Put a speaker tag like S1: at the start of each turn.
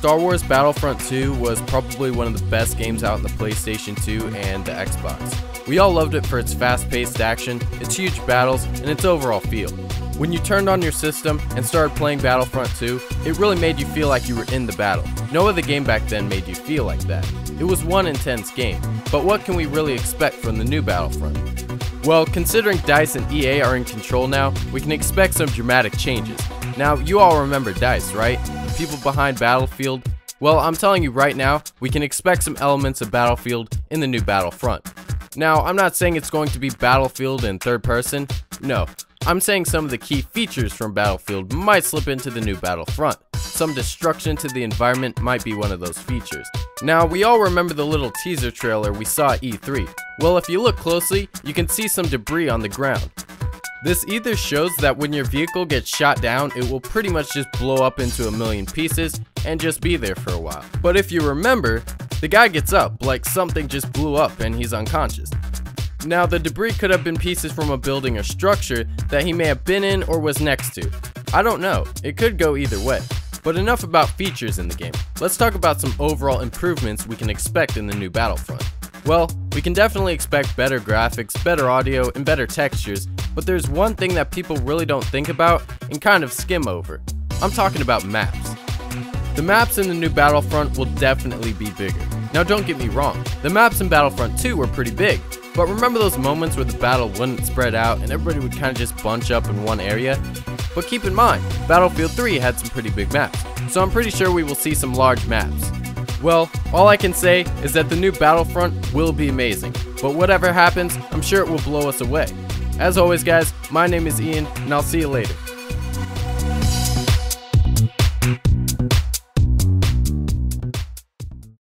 S1: Star Wars Battlefront 2 was probably one of the best games out in the PlayStation 2 and the Xbox. We all loved it for its fast-paced action, its huge battles, and its overall feel. When you turned on your system and started playing Battlefront 2, it really made you feel like you were in the battle. No other game back then made you feel like that. It was one intense game, but what can we really expect from the new Battlefront? Well, considering DICE and EA are in control now, we can expect some dramatic changes. Now, you all remember DICE, right? People behind Battlefield? Well, I'm telling you right now, we can expect some elements of Battlefield in the new Battlefront. Now, I'm not saying it's going to be Battlefield in third person, no, I'm saying some of the key features from Battlefield might slip into the new Battlefront. Some destruction to the environment might be one of those features. Now, we all remember the little teaser trailer we saw at E3. Well, if you look closely, you can see some debris on the ground. This either shows that when your vehicle gets shot down, it will pretty much just blow up into a million pieces and just be there for a while. But if you remember, the guy gets up like something just blew up and he's unconscious. Now, the debris could have been pieces from a building or structure that he may have been in or was next to. I don't know, it could go either way. But enough about features in the game. Let's talk about some overall improvements we can expect in the new Battlefront. Well, we can definitely expect better graphics, better audio, and better textures, but there's one thing that people really don't think about and kind of skim over. I'm talking about maps. The maps in the new Battlefront will definitely be bigger. Now don't get me wrong, the maps in Battlefront 2 were pretty big, but remember those moments where the battle wouldn't spread out and everybody would kind of just bunch up in one area? But keep in mind, Battlefield 3 had some pretty big maps, so I'm pretty sure we will see some large maps. Well, all I can say is that the new Battlefront will be amazing, but whatever happens, I'm sure it will blow us away. As always guys, my name is Ian, and I'll see you later.